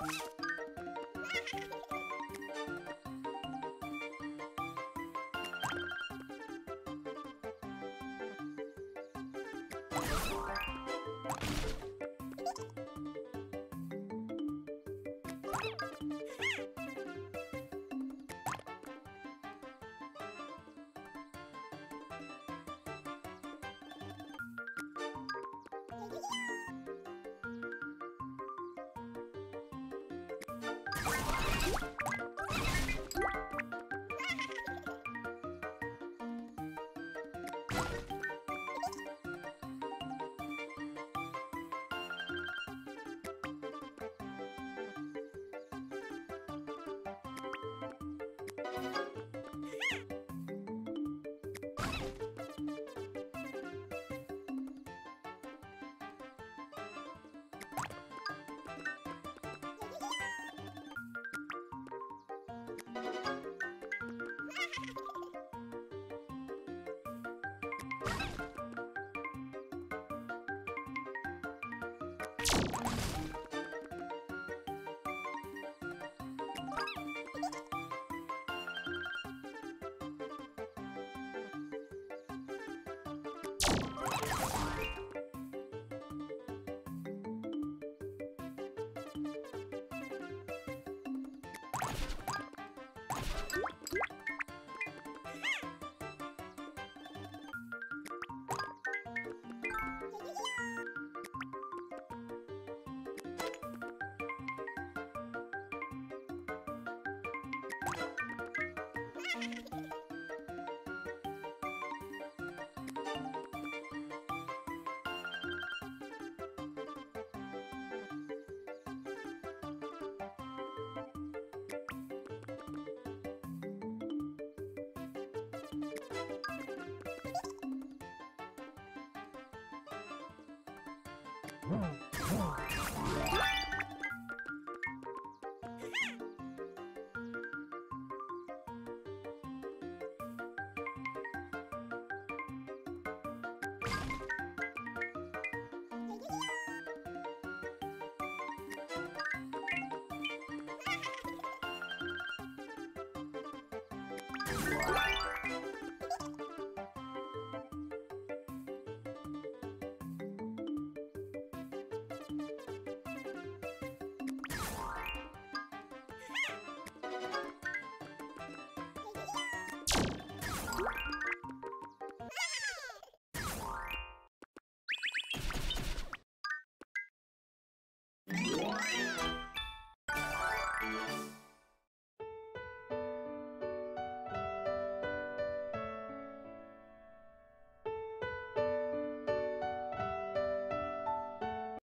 you Mm-hmm.